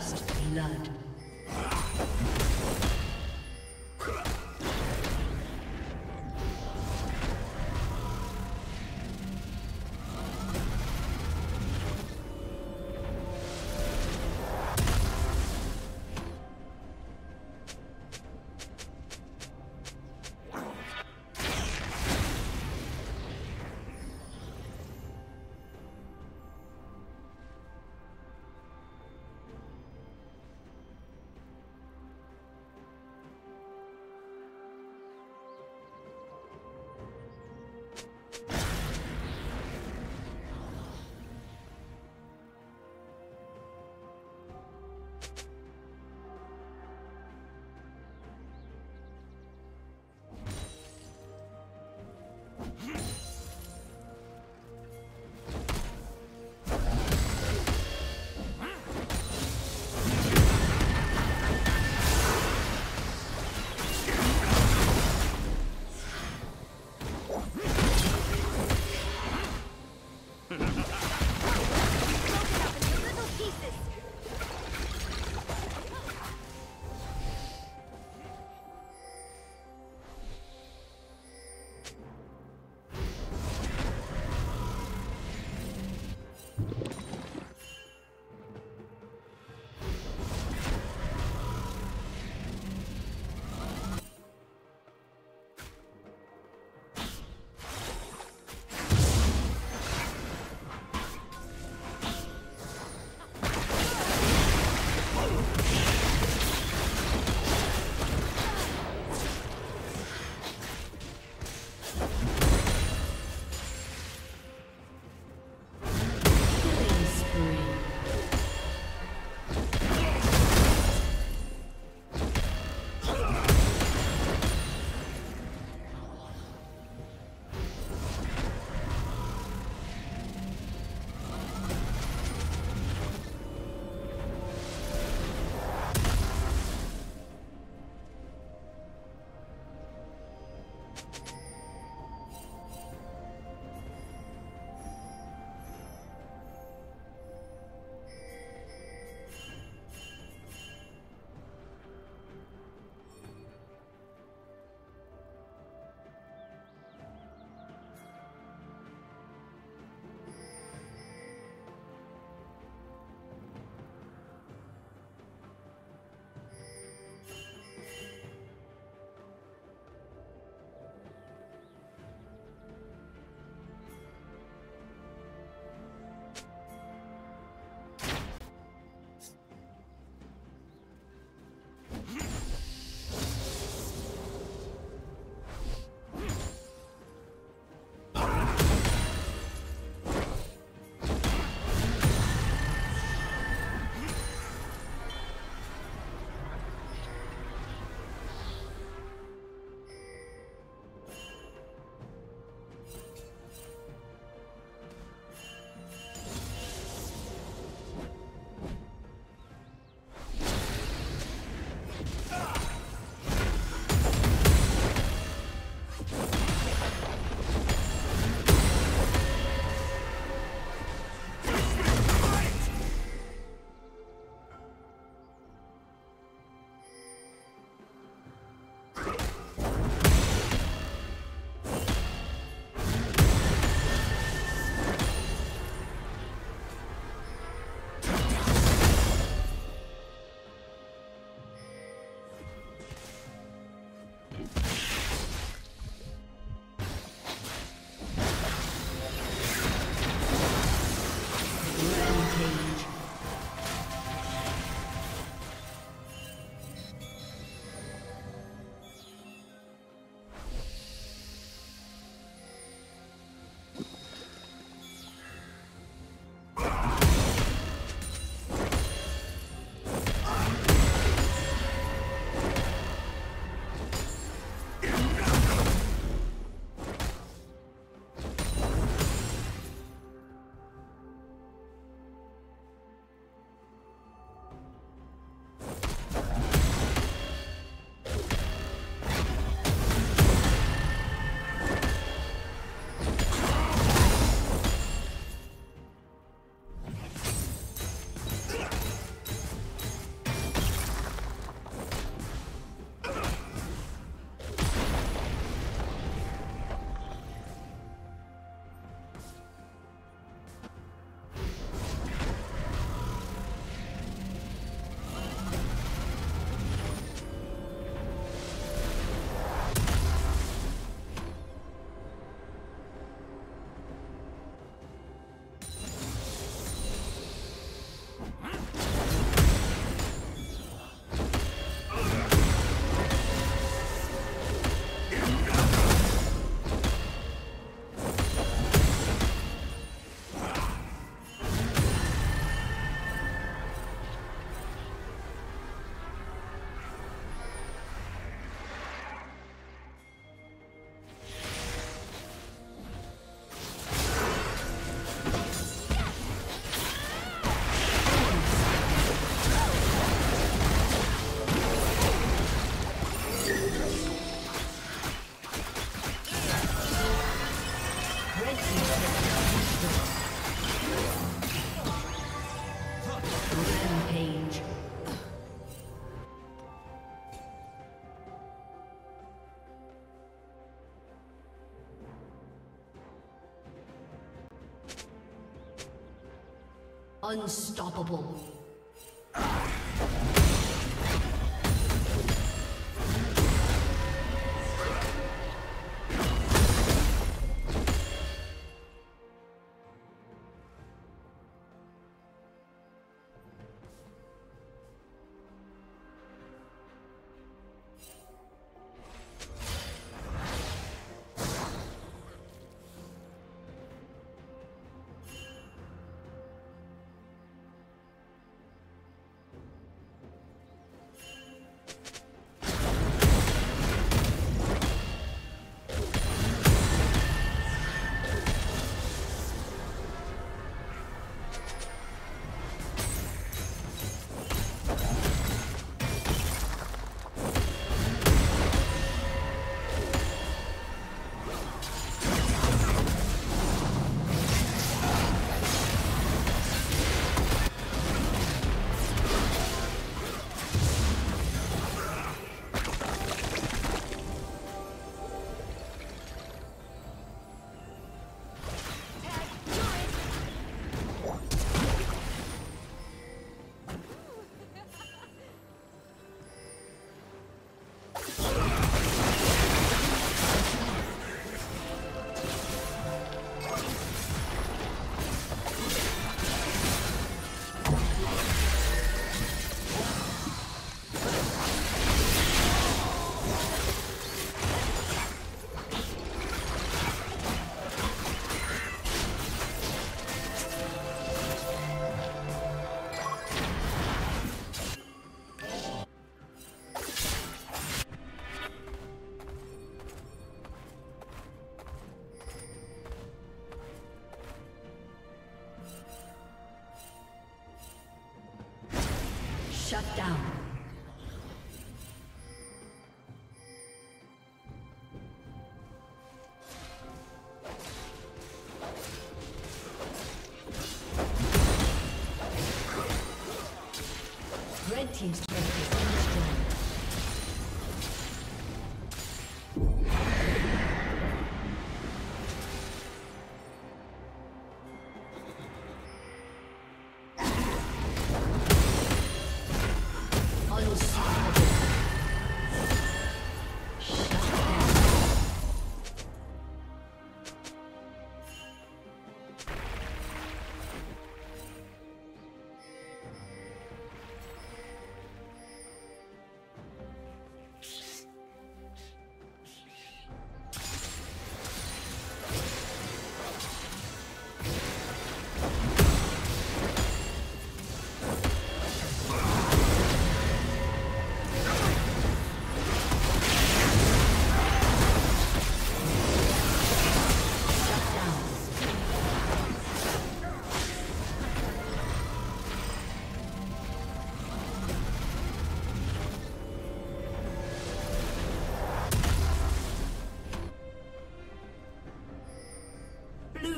First blood. Unstoppable. Down.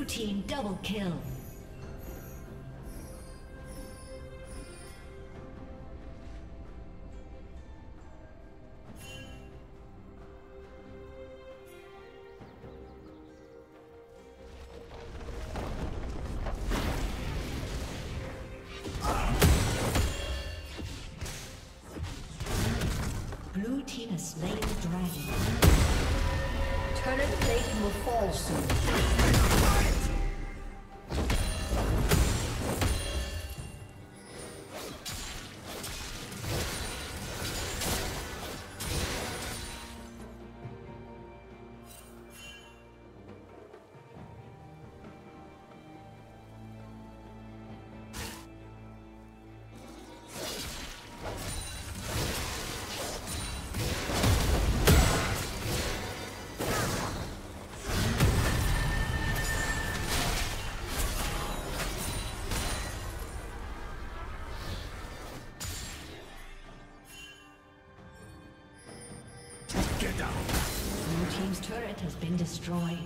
Team double kill. Blue team has slain the dragon. Turret plating will fall soon. Been destroyed.